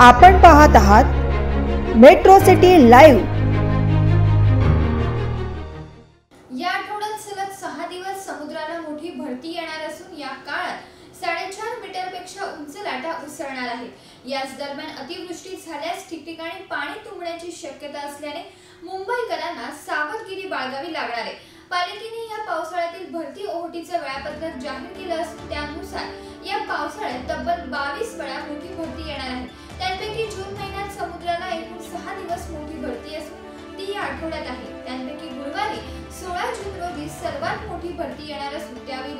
आपण पाहत आहात मेट्रो सिटी लाईव्ह. या आठवड्यात सलग सहा दिवस समुद्राला मोठी भरती येणार असून या काळात साडेचार मीटरपेक्षा उंच लाटा उसळणार आहेत. याच दरम्यान अतिवृष्टी झाल्यास ठिकठिकाणी पाणी तुंबण्याची शक्यता असल्याने मुंबईकरांना सावधगिरी बाळगावी लागणार आहे. पालिकेने या पावसाळ्यातील भरती ओहोटीचं वेळापत्रक जाहीर केलं असून त्यानुसार या पावसाळ्यात तब्बल बावीस वेळा मोठी भरती येणार आठवड्यात आहे. त्यापैकी गुरुवारी सोळा जून रोजी सर्वात मोठी भरती येणार असून त्यावेळी